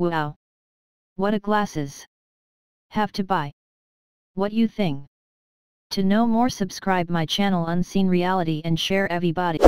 Wow! What a glasses! Have to buy. What you think? To know more subscribe my channel Unseen Reality and share everybody.